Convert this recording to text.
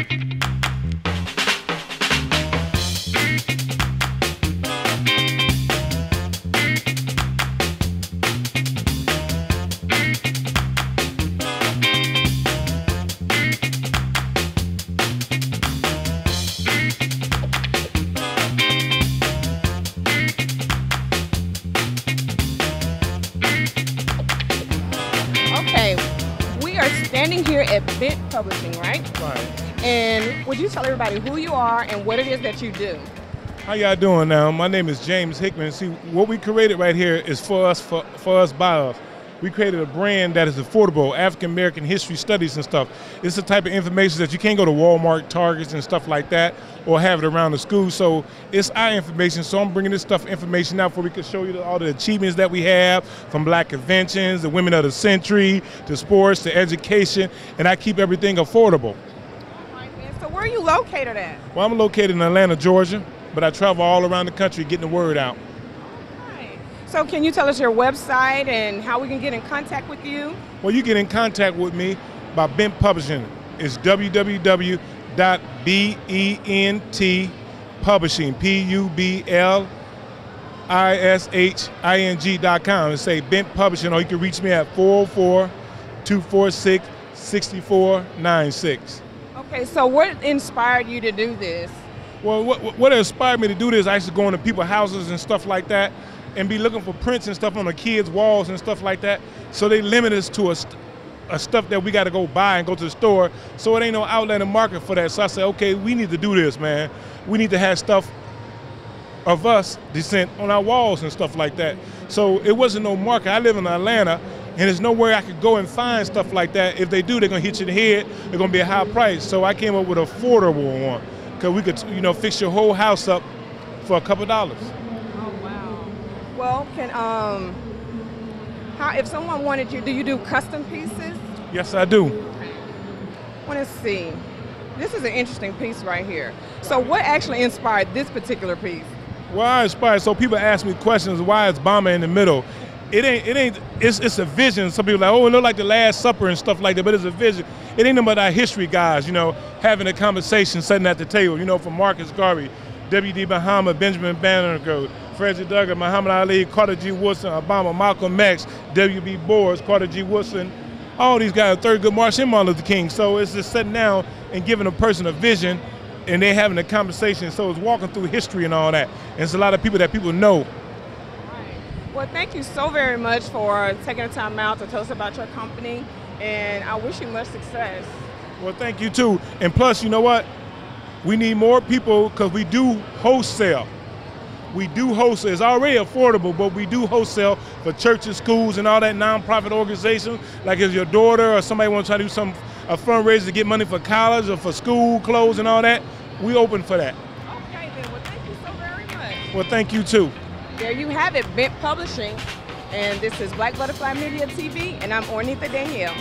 Okay, we are standing here at Bent Publishing, right? Right. And would you tell everybody who you are and what it is that you do? How y'all doing now? My name is James Hickman. See, what we created right here is for us, for, for us, by us. We created a brand that is affordable, African American history studies and stuff. It's the type of information that you can't go to Walmart, Targets, and stuff like that, or have it around the school. So it's our information. So I'm bringing this stuff information out for we can show you all the achievements that we have from Black conventions, the Women of the Century, to sports, to education, and I keep everything affordable. Where are you located at? Well, I'm located in Atlanta, Georgia, but I travel all around the country getting the word out. So can you tell us your website and how we can get in contact with you? Well, you get in contact with me by Bent Publishing. It's www.bentpublishing, P-U-B-L-I-S-H-I-N-G.com. And say Bent Publishing, or you can reach me at 404-246-6496. Okay, so what inspired you to do this? Well, what, what inspired me to do this, I used to go into people's houses and stuff like that and be looking for prints and stuff on the kids' walls and stuff like that. So they limit us to a, a stuff that we got to go buy and go to the store. So it ain't no outlet and market for that. So I said, okay, we need to do this, man. We need to have stuff of us descent on our walls and stuff like that. So it wasn't no market. I live in Atlanta, and there's nowhere I could go and find stuff like that. If they do, they're gonna hit you in the head. They're gonna be a high price. So I came up with an affordable one, cause we could, you know, fix your whole house up for a couple dollars. Oh wow. Well, can um, how if someone wanted you, do you do custom pieces? Yes, I do. Want to see? This is an interesting piece right here. So, what actually inspired this particular piece? Why inspired? So people ask me questions. Why is Obama in the middle? It ain't. It ain't. It's it's a vision. Some people are like, oh, it look like the Last Supper and stuff like that. But it's a vision. It ain't about our history guys. You know, having a conversation, sitting at the table. You know, from Marcus Garvey, W.D. Muhammad, Benjamin Banneker, Frederick Douglass, Muhammad Ali, Carter G. Woodson, Obama, Malcolm X, W.B. DuBois, Carter G. Woodson, all these guys, Thurgood Marshall, and Martin Luther King. So it's just sitting down and giving a person a vision, and they having a conversation. So it's walking through history and all that. And it's a lot of people that people know. Well, thank you so very much for taking the time out to tell us about your company, and I wish you much success. Well, thank you too. And plus, you know what? We need more people because we do wholesale. We do wholesale. It's already affordable, but we do wholesale for churches, schools, and all that nonprofit organizations. Like if your daughter or somebody wants to try to do some a fundraiser to get money for college or for school clothes and all that, we open for that. Okay, then. Well, thank you so very much. Well, thank you too there you have it, Bent Publishing. And this is Black Butterfly Media TV, and I'm Ornitha Danielle.